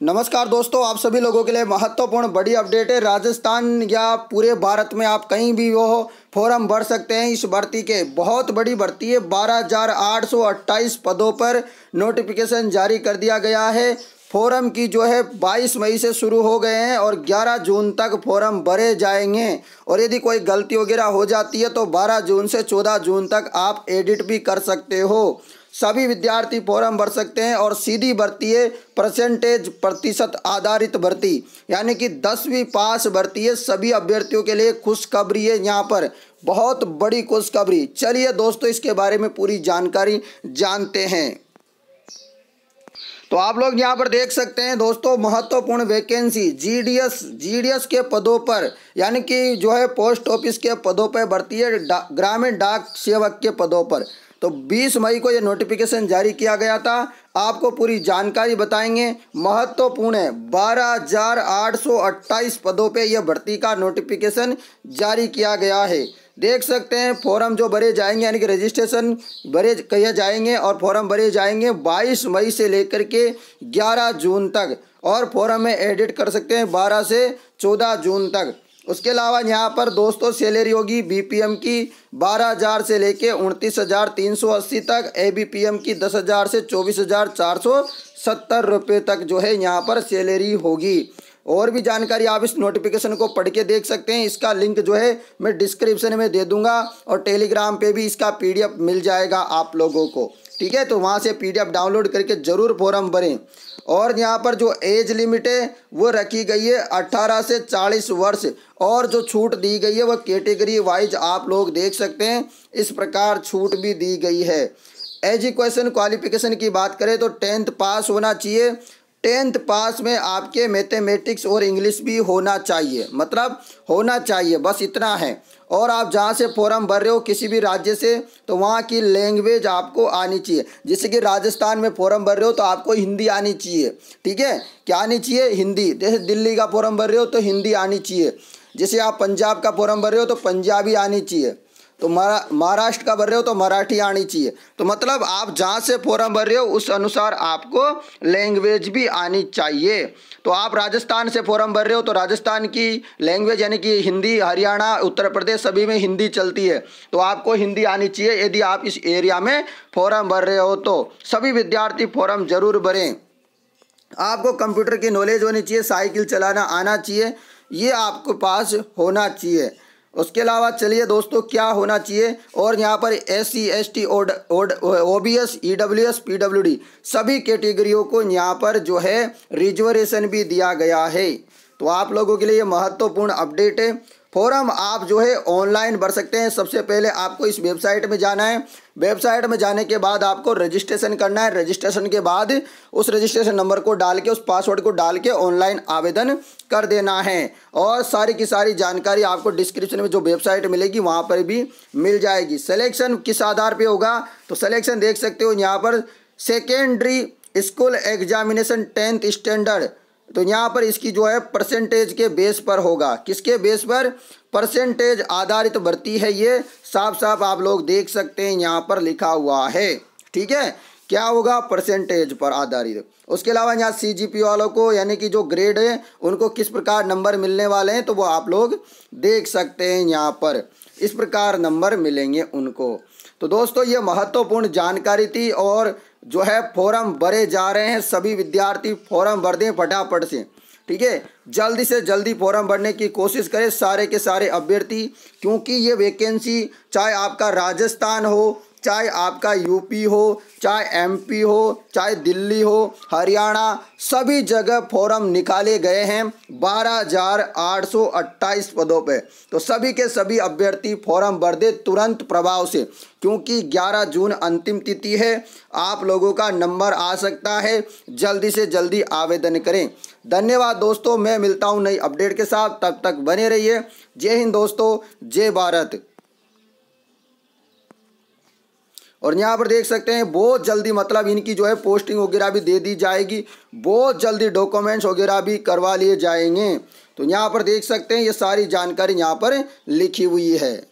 नमस्कार दोस्तों, आप सभी लोगों के लिए महत्वपूर्ण बड़ी अपडेट है। राजस्थान या पूरे भारत में आप कहीं भी हो, फॉर्म भर सकते हैं इस भर्ती के। बहुत बड़ी भर्ती है। बारह हज़ार आठ सौ अट्ठाईस पदों पर नोटिफिकेशन जारी कर दिया गया है। फॉर्म की जो है 22 मई से शुरू हो गए हैं और 11 जून तक फॉर्म भरे जाएँगे। और यदि कोई गलती वगैरह हो जाती है तो 12 जून से 14 जून तक आप एडिट भी कर सकते हो। सभी विद्यार्थी फॉर्म भर सकते हैं और सीधी भर्ती है परसेंटेज प्रतिशत आधारित भर्ती। यानी कि दसवीं पास भर्ती है, सभी अभ्यर्थियों के लिए खुशखबरी है यहाँ पर। बहुत बड़ी खुशखबरी। चलिए दोस्तों, इसके बारे में पूरी जानकारी जानते हैं। तो आप लोग यहाँ पर देख सकते हैं दोस्तों महत्वपूर्ण वैकेंसी जीडीएस जीडीएस के पदों पर यानी कि जो है पोस्ट ऑफ़िस के पदों पर भर्ती है डा, ग्रामीण डाक सेवक के पदों पर। तो 20 मई को ये नोटिफिकेशन जारी किया गया था। आपको पूरी जानकारी बताएँगे। महत्वपूर्ण है बारह पदों पे यह भर्ती का नोटिफिकेशन जारी किया गया है। देख सकते हैं फॉर्म जो भरे जाएँगे, यानी कि रजिस्ट्रेशन भरे किए जाएँगे और फॉर्म भरे जाएँगे 22 मई से लेकर के 11 जून तक और फॉर्म में एडिट कर सकते हैं 12 से 14 जून तक। उसके अलावा यहाँ पर दोस्तों सैलरी होगी बीपीएम की बारह हज़ार से लेके उनतीस हज़ार तीन सौ अस्सी तक एबीपीएम की दस हज़ार से चौबीस हज़ार चार सौ सत्तर रुपये तक जो है यहाँ पर सैलरी होगी। और भी जानकारी आप इस नोटिफिकेशन को पढ़ के देख सकते हैं। इसका लिंक जो है, मैं डिस्क्रिप्शन में दे दूँगा और टेलीग्राम पे भी इसका पीडीएफ मिल जाएगा आप लोगों को। ठीक है? तो वहाँ से पीडीएफ डाउनलोड करके ज़रूर फॉर्म भरें। और यहाँ पर जो एज लिमिट है, वो रखी गई है अट्ठारह से चालीस वर्ष। और जो छूट दी गई है, वो कैटेगरी वाइज आप लोग देख सकते हैं। इस प्रकार छूट भी दी गई है। एजुकेशन क्वालिफिकेशन की बात करें तो टेंथ पास होना चाहिए। टेंथ पास में आपके मैथमेटिक्स और इंग्लिश भी होना चाहिए। मतलब होना चाहिए, बस इतना है। और आप जहाँ से फॉर्म भर रहे हो किसी भी राज्य से तो वहाँ की लैंग्वेज आपको आनी चाहिए। जैसे कि राजस्थान में फॉर्म भर रहे हो तो आपको हिंदी आनी चाहिए। ठीक है? क्या आनी चाहिए? हिंदी। जैसे दिल्ली का फॉर्म भर रहे हो तो हिंदी आनी चाहिए। जैसे आप पंजाब का फॉर्म भर रहे हो तो पंजाबी आनी चाहिए। तो महाराष्ट्र का भर रहे हो तो मराठी आनी चाहिए। तो मतलब आप जहाँ से फॉर्म भर रहे हो, उस अनुसार आपको लैंग्वेज भी आनी चाहिए। तो आप राजस्थान से फॉर्म भर रहे हो तो राजस्थान की लैंग्वेज यानी कि हिंदी, हरियाणा, उत्तर प्रदेश सभी में हिंदी चलती है। तो आपको हिंदी आनी चाहिए। यदि आप इस एरिया में फॉर्म भर रहे हो तो सभी विद्यार्थी फॉर्म ज़रूर भरें। आपको कंप्यूटर की नॉलेज होनी चाहिए, साइकिल चलाना, आना चाहिए। ये आपके पास होना चाहिए। उसके अलावा चलिए दोस्तों, क्या होना चाहिए? और यहाँ पर S C S T O B S E W S P W D सभी कैटेगरियों को यहाँ पर जो है, रिजर्वेशन भी दिया गया है। तो आप लोगों के लिए महत्वपूर्ण अपडेट है। फॉर्म आप जो है ऑनलाइन भर सकते हैं। सबसे पहले आपको इस वेबसाइट में जाना है। वेबसाइट में जाने के बाद आपको रजिस्ट्रेशन करना है। रजिस्ट्रेशन के बाद उस रजिस्ट्रेशन नंबर को डाल के, उस पासवर्ड को डाल के ऑनलाइन आवेदन कर देना है। और सारी की सारी जानकारी आपको डिस्क्रिप्शन में जो वेबसाइट मिलेगी, वहाँ पर भी मिल जाएगी। सिलेक्शन किस आधार पर होगा? तो सिलेक्शन देख सकते हो, यहाँ पर secondary school examination tenth standard. तो यहाँ पर इसकी जो है परसेंटेज के बेस पर होगा। किसके बेस पर? परसेंटेज आधारित तो भर्ती है ये। साफ़ साफ़ आप लोग देख सकते हैं यहाँ पर लिखा हुआ है। ठीक है? क्या होगा परसेंटेज पर आधारित? उसके अलावा यहाँ सी जी पी वालों को, यानी कि जो ग्रेड है, उनको किस प्रकार नंबर मिलने वाले हैं तो वो आप लोग देख सकते हैं यहाँ पर। इस प्रकार नंबर मिलेंगे उनको। तो दोस्तों, ये महत्वपूर्ण जानकारी थी और जो है फॉर्म भरे जा रहे हैं, सभी विद्यार्थी फॉर्म भर दें फटाफट से। ठीक है? जल्दी से जल्दी फॉर्म भरने की कोशिश करें, सारे के सारे अभ्यर्थी, क्योंकि ये वैकेंसी चाहे आपका राजस्थान हो चाहे आपका यूपी हो, चाहे एमपी हो, चाहे दिल्ली हो, हरियाणा, सभी जगह फॉर्म निकाले गए हैं बारह हज़ार आठ सौ अट्ठाईस पदों पे। तो सभी के सभी अभ्यर्थी फॉर्म भर दे तुरंत प्रभाव से, क्योंकि 11 जून अंतिम तिथि है, आप लोगों का नंबर आ सकता है, जल्दी से जल्दी आवेदन करें। धन्यवाद दोस्तों, मैं मिलता हूँ नई अपडेट के साथ, तब तक बने रहिए। जय हिंद दोस्तों, जय भारत। और यहाँ पर देख सकते हैं, बहुत जल्दी मतलब इनकी जो है पोस्टिंग वगैरह भी दे दी जाएगी। बहुत जल्दी डॉक्यूमेंट्स वगैरह भी करवा लिए जाएँगे। तो यहाँ पर देख सकते हैं, ये सारी जानकारी यहाँ पर लिखी हुई है।